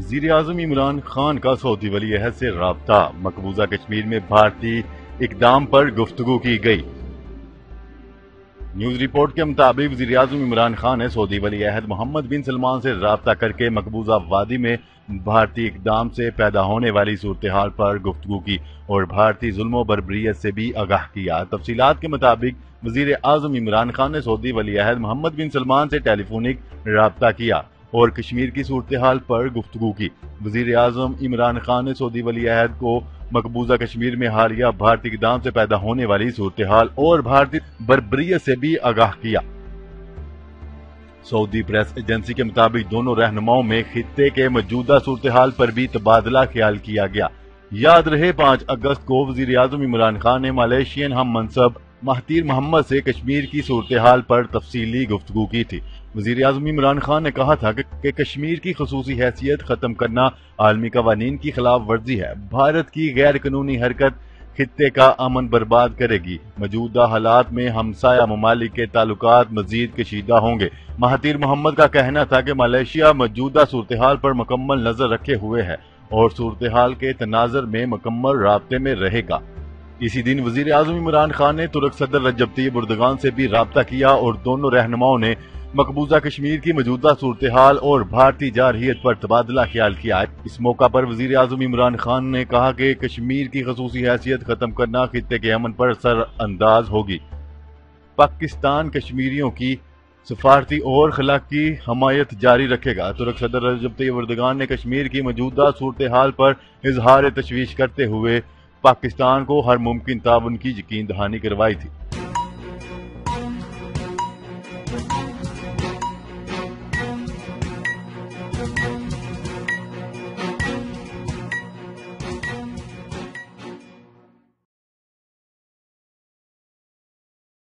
وزیر اعظم عمران خان کا سعودی ولی عہد سے رابطہ، مقبوضہ کشمیر میں بھارتی اقدام پر گفتگو کی گئی۔ نیوز رپورٹ کے مطابق وزیر اعظم عمران خان نے سعودی ولی عہد محمد بن سلمان سے رابطہ کر کے مقبوضہ وادی میں بھارتی اقدام سے پیدا ہونے والی صورتحال پر گفتگو کی اور بھارتی ظلم و بربریت سے بھی آگاہ کیا۔ تفصیلات کے مطابق وزیر اعظم عمران خان نے سعودی ولی عہد محمد بن سلمان سے ٹیلی فونک رابطہ کیا۔ اور کشمیر کی صورتحال پر گفتگو کی۔ وزیر اعظم عمران خان نے سعودی ولی عہد کو مقبوضہ کشمیر میں حالیہ بھارتی اقدام سے پیدا ہونے والی صورتحال اور بھارتی بربریت سے بھی آگاہ کیا۔ سعودی پریس ایجنسی کے مطابق دونوں رہنماؤں میں خطے کے موجودہ صورتحال پر بھی تبادلہ خیال کیا گیا۔ یاد رہے، پانچ اگست کو وزیر اعظم عمران خان نے ملیشین ہم منصب مہتیر محمد سے کشمیر کی صورتحال پر تفصیلی گفتگو کی تھی۔ وزیر اعظم عمران خان نے کہا تھا کہ کشمیر کی خصوصی حیثیت ختم کرنا عالمی قوانین کی خلاف ورزی ہے۔ بھارت کی غیر قانونی حرکت خطے کا امن برباد کرے گی۔ موجودہ حالات میں ہمسایہ ممالک کے تعلقات مزید کشیدہ ہوں گے۔ مہتیر محمد کا کہنا تھا کہ ملیشیا موجودہ صورتحال پر مکمل نظر رکھے ہوئے ہے اور صورتحال کے تناظر میں مکمل رابطے میں رہے گا۔ اسی دن وزیر اعظم عمران خان نے ترک صدر رجب طیب اردگان سے بھی رابطہ کیا اور دونوں رہنماؤں نے مقبوضہ کشمیر کی موجودہ صورتحال اور بھارتی جارحیت پر تبادلہ خیال کیا۔ اس موقع پر وزیر اعظم عمران خان نے کہا کہ کشمیر کی خصوصی حیثیت ختم کرنا خطے کے امن پر سر انداز ہوگی۔ پاکستان کشمیریوں کی سفارتی اور خلاق کی حمایت جاری رکھے گا۔ ترک صدر رجب طیب اردگان نے کشمیر کی موجودہ صورتحال پر اظہار تشویش کرتے ہوئے پاکستان کو ہر ممکن تعاون کی یقین دہانی کروائی تھی۔